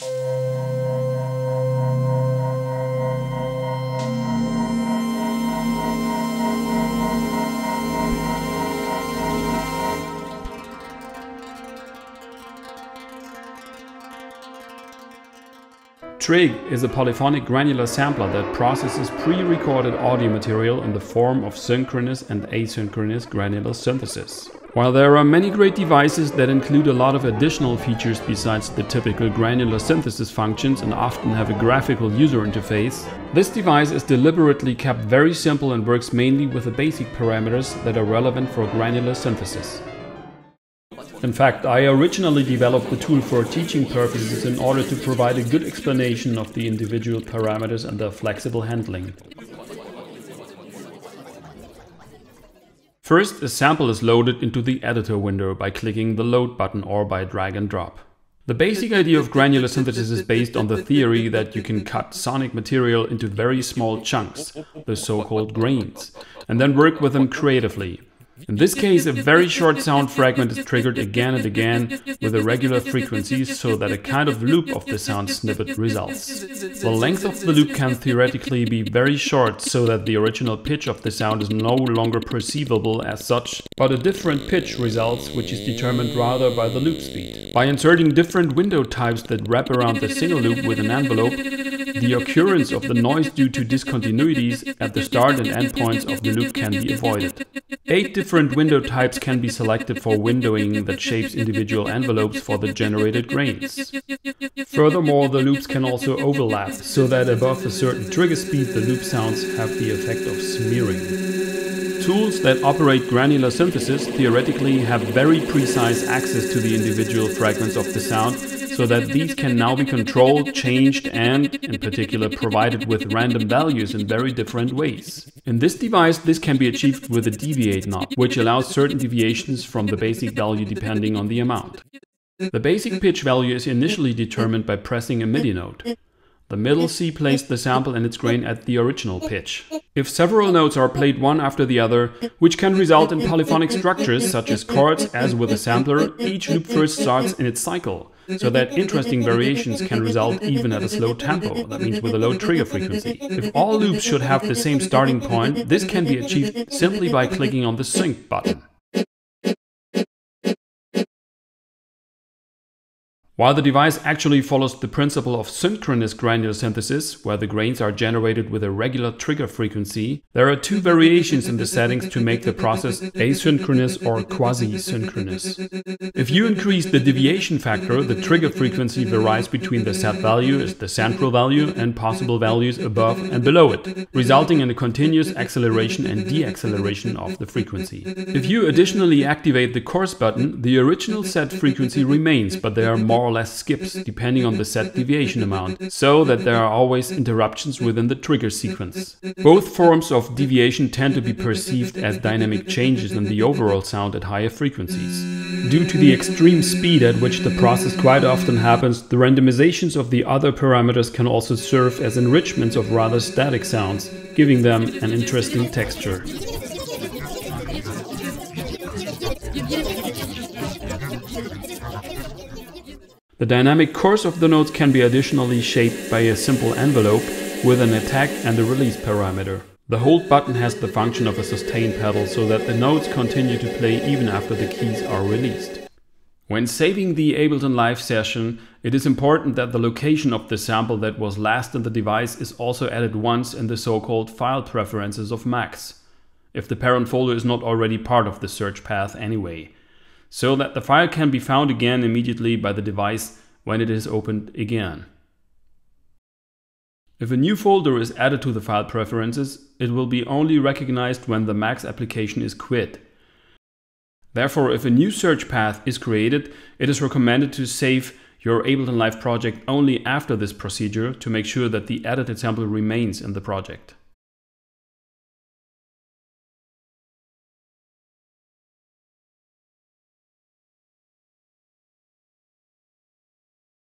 Trig is a polyphonic granular sampler that processes pre-recorded audio material in the form of synchronous and asynchronous granular synthesis. While there are many great devices that include a lot of additional features besides the typical granular synthesis functions and often have a graphical user interface, this device is deliberately kept very simple and works mainly with the basic parameters that are relevant for granular synthesis. In fact, I originally developed the tool for teaching purposes in order to provide a good explanation of the individual parameters and their flexible handling. First, a sample is loaded into the editor window by clicking the load button or by drag and drop. The basic idea of granular synthesis is based on the theory that you can cut sonic material into very small chunks, the so-called grains, and then work with them creatively. In this case, a very short sound fragment is triggered again and again with a regular frequency so that a kind of loop of the sound snippet results. The length of the loop can theoretically be very short so that the original pitch of the sound is no longer perceivable as such, but a different pitch results which is determined rather by the loop speed. By inserting different window types that wrap around the single loop with an envelope, the occurrence of the noise due to discontinuities at the start and end points of the loop can be avoided. Eight different window types can be selected for windowing that shapes individual envelopes for the generated grains. Furthermore, the loops can also overlap, so that above a certain trigger speed the loop sounds have the effect of smearing. Tools that operate granular synthesis theoretically have very precise access to the individual fragments of the sound so that these can now be controlled, changed and, in particular, provided with random values in very different ways. In this device, this can be achieved with a deviate knob, which allows certain deviations from the basic value depending on the amount. The basic pitch value is initially determined by pressing a MIDI note. The middle C plays the sample and its grain at the original pitch. If several notes are played one after the other, which can result in polyphonic structures such as chords as with a sampler, each loop first starts in its cycle so that interesting variations can result even at a slow tempo, that means with a low trigger frequency. If all loops should have the same starting point, this can be achieved simply by clicking on the sync button. While the device actually follows the principle of synchronous granular synthesis, where the grains are generated with a regular trigger frequency, there are two variations in the settings to make the process asynchronous or quasi-synchronous. If you increase the deviation factor, the trigger frequency varies between the set value, as the central value, and possible values above and below it, resulting in a continuous acceleration and deacceleration of the frequency. If you additionally activate the coarse button, the original set frequency remains, but there are more or less skips mm-hmm. depending on the set mm-hmm. deviation mm-hmm. amount, so that there are always interruptions within the trigger sequence. Both forms of deviation tend to be perceived as dynamic changes in the overall sound at higher frequencies. Due to the extreme speed at which the process quite often happens, the randomizations of the other parameters can also serve as enrichments of rather static sounds, giving them an interesting texture. The dynamic course of the notes can be additionally shaped by a simple envelope with an attack and a release parameter. The hold button has the function of a sustain pedal so that the notes continue to play even after the keys are released. When saving the Ableton Live session, it is important that the location of the sample that was last in the device is also added once in the so-called file preferences of Max, if the parent folder is not already part of the search path anyway so that the file can be found again immediately by the device when it is opened again. If a new folder is added to the file preferences, it will be only recognized when the Max application is quit. Therefore, if a new search path is created, it is recommended to save your Ableton Live project only after this procedure to make sure that the edited sample remains in the project.